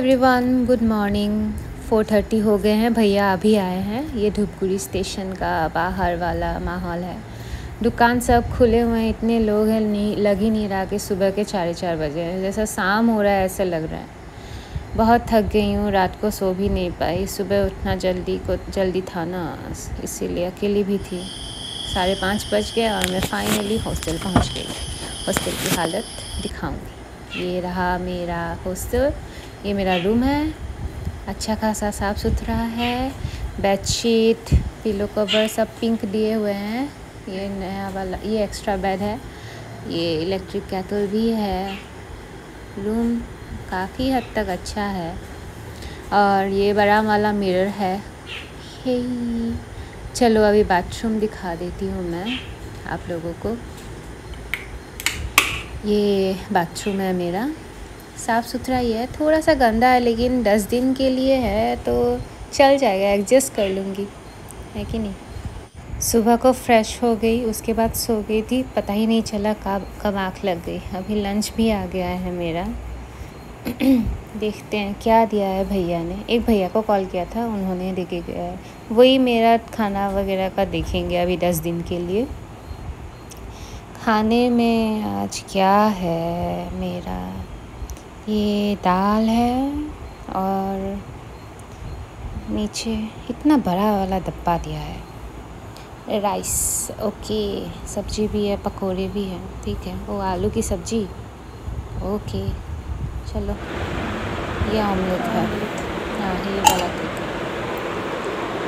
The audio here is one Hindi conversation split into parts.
एवरीवन गुड मॉर्निंग 4:30 हो गए हैं, भैया अभी आए हैं। ये धूपगुड़ी स्टेशन का बाहर वाला माहौल है। दुकान सब खुले हुए हैं, इतने लोग हैं, नहीं, लग ही नहीं रहा कि सुबह के चार चार बजे हैं। जैसा शाम हो रहा है, ऐसा लग रहा है। बहुत थक गई हूँ, रात को सो भी नहीं पाई। सुबह उठना जल्दी को, जल्दी था ना, इसीलिए अकेली भी थी। साढ़े पाँच बज गए और मैं फाइनली हॉस्टल पहुँच गई। हॉस्टल की हालत दिखाऊँगी। ये रहा मेरा हॉस्टल ये मेरा रूम है। अच्छा खासा साफ़ सुथरा है। बेडशीट पिलो कवर सब पिंक दिए हुए हैं। ये नया वाला, ये एक्स्ट्रा बेड है। ये इलेक्ट्रिक कैटल भी है। रूम काफ़ी हद तक अच्छा है। और ये बड़ा वाला मिरर है। हे चलो अभी बाथरूम दिखा देती हूँ मैं आप लोगों को। ये बाथरूम है मेरा। साफ़ सुथरा ही है। थोड़ा सा गंदा है, लेकिन दस दिन के लिए है तो चल जाएगा एडजस्ट कर लूँगी। है कि नहीं? सुबह को फ्रेश हो गई, उसके बाद सो गई थी, पता ही नहीं चला कब कब आँख लग गई। अभी लंच भी आ गया है मेरा। देखते हैं, क्या दिया है भैया ने? एक भैया को कॉल किया था, उन्होंने देखे गया है वही मेरा खाना वगैरह का देखेंगे अभी दस दिन के लिए। खाने में आज क्या है मेरा? ये दाल है और नीचे इतना बड़ा वाला डब्बा दिया है। राइस, ओके, सब्ज़ी भी है, पकोड़े भी हैं, ठीक है। वो आलू की सब्ज़ी? ओके, चलो। ये ऑमलेट है। हाँ ये वाला ठीक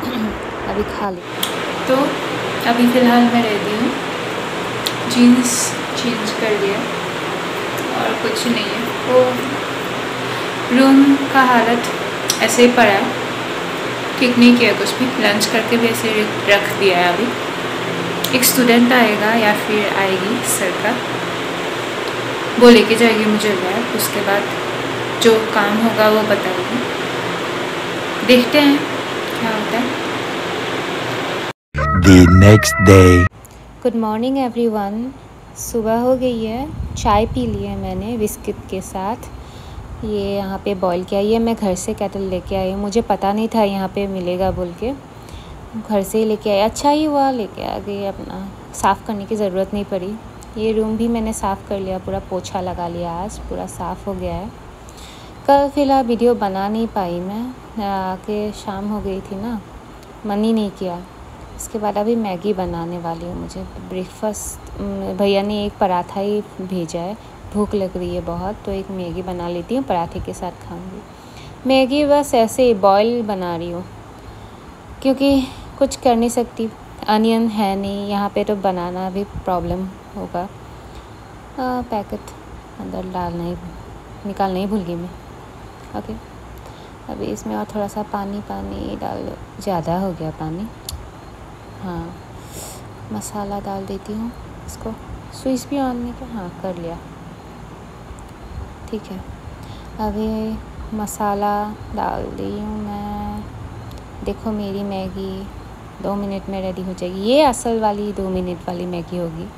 अभी खा ली। तो अभी फ़िलहाल मैं रेडी हूँ। जीन्स चेंज कर लिया। और कुछ नहीं है। वो रूम का हालत ऐसे ही पड़ा है। ठीक नहीं किया कुछ भी। लंच करके भी ऐसे रख दिया है अभी। एक स्टूडेंट आएगा या फिर आएगी सर का। वो लेके जाएगी मुझे लैब उसके बाद जो काम होगा वो बताएगी देखते हैं क्या होता है। The next day. Good morning everyone सुबह हो गई है। चाय पी ली है मैंने बिस्किट के साथ। ये यहाँ पे बॉईल किया। ये मैं घर से कैटल लेके आई मुझे पता नहीं था यहाँ पे मिलेगा बोल के। घर से ही लेके आई। अच्छा ही हुआ, लेके आ गई अपना। साफ़ करने की ज़रूरत नहीं पड़ी। ये रूम भी मैंने साफ़ कर लिया। पूरा पोछा लगा लिया आज। पूरा साफ़ हो गया है। कल फ़िलहाल वीडियो बना नहीं पाई मैं आके शाम हो गई थी ना। मन ही नहीं किया। इसके बाद अभी मैगी बनाने वाली हूँ मुझे। ब्रेकफास्ट भैया ने एक पराठा ही भेजा है। भूख लग रही है बहुत तो एक मैगी बना लेती हूँ, पराठे के साथ खाऊँगी। मैगी बस ऐसे बॉयल बना रही हूँ, क्योंकि कुछ कर नहीं सकती। अनियन है नहीं, यहाँ पे तो बनाना भी प्रॉब्लम होगा। पैकेट अंदर डालना ही, निकालना ही भूल गई मैं। ओके अभी इसमें और थोड़ा सा पानी पानी डाल, ज़्यादा हो गया पानी। हाँ मसाला डाल देती हूँ इसको। स्विच भी ऑन नहीं किया हाँ कर लिया। ठीक है, अभी मसाला डाल दी हूँ मैं। देखो मेरी मैगी, दो मिनट में रेडी हो जाएगी। ये असल वाली, दो मिनट वाली मैगी होगी,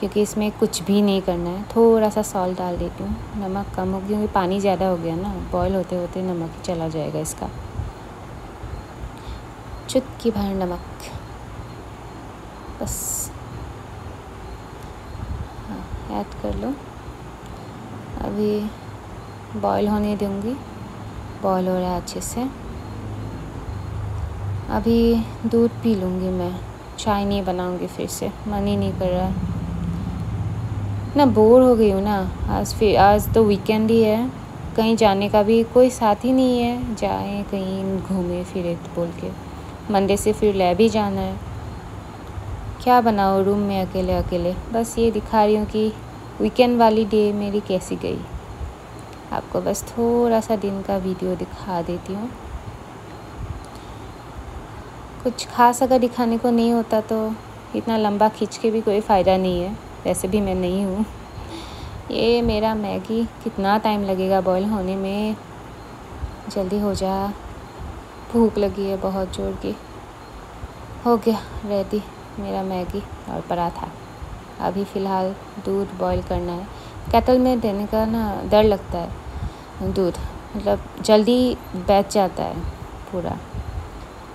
क्योंकि इसमें कुछ भी नहीं करना है। थोड़ा सा सॉल्ट डाल देती हूँ, नमक कम हो गया, क्योंकि पानी ज़्यादा हो गया ना। बॉयल होते होते नमक चला जाएगा इसका। चुटकी भर नमक। बस। हाँ ऐड कर लो। अभी बॉईल होने दूँगी। बॉईल हो रहा है अच्छे से। अभी दूध पी लूँगी मैं। चाय नहीं बनाऊँगी फिर से। मन ही नहीं कर रहा ना बोर हो गई हूँ ना। आज फिर, आज तो वीकेंड ही है। कहीं जाने का भी कोई साथ ही नहीं है। जाएँ कहीं घूमे फिरे तो बोल के। मंडे से फिर लैब ही जाना है। क्या बनाओ रूम में अकेले अकेले? बस ये दिखा रही हूँ कि वीकेंड वाली डे मेरी कैसी गई। आपको बस थोड़ा सा दिन का वीडियो दिखा देती हूँ। कुछ खास अगर दिखाने को नहीं होता तो इतना लंबा खींच के भी कोई फ़ायदा नहीं है। वैसे भी मैं नहीं हूँ। ये मेरा मैगी कितना टाइम लगेगा बॉईल होने में? जल्दी हो जा। भूख लगी है बहुत ज़ोर की। हो गया रेडी मेरा मैगी और पराठा। अभी फ़िलहाल दूध बॉईल करना है। कैटल में देने का ना डर लगता है, दूध। मतलब जल्दी बैठ जाता है पूरा।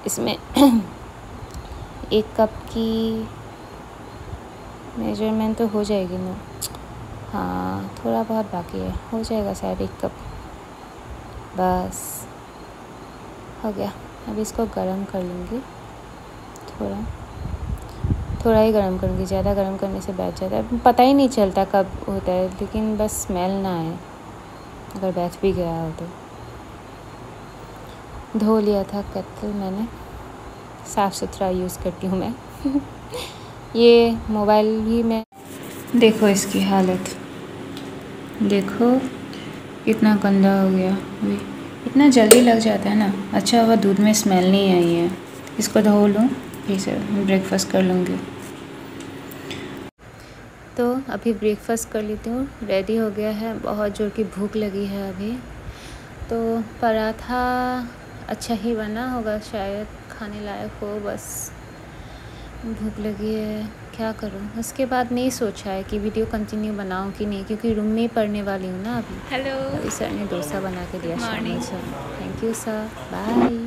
इसमें एक कप की मेज़रमेंट तो हो जाएगी ना। हाँ थोड़ा बहुत बाकी है। हो जाएगा शायद एक कप बस, हो गया। अब इसको गर्म कर लूँगी। थोड़ा। थोड़ा ही गर्म करूँगी ज़्यादा गर्म करने से बैठ जाता है। पता ही नहीं चलता कब होता है, लेकिन बस स्मेल ना आए। अगर बैठ भी गया हो तो। धो लिया था कत्ल मैंने। साफ़ सुथरा यूज़ करती हूँ मैं। ये मोबाइल भी मैं देखो इसकी हालत। देखो, कितना गंदा हो गया। अभी इतना जल्दी लग जाता है ना। अच्छा हुआ दूध में स्मेल नहीं आई है। इसको धो लूँ, फिर से ब्रेकफास्ट कर लूँगी। तो अभी ब्रेकफास्ट कर लेती हूँ। रेडी हो गया है। बहुत ज़ोर की भूख लगी है अभी। तो पराठा अच्छा ही बना होगा शायद खाने लायक हो बस। भूख लगी है। क्या करूँ? उसके बाद नहीं सोचा है कि वीडियो कंटिन्यू बनाऊँ कि नहीं क्योंकि रूम में ही पढ़ने वाली हूँ ना अभी। हेलो अभी सर ने डोसा बना के दिया शाम sir thank you sir bye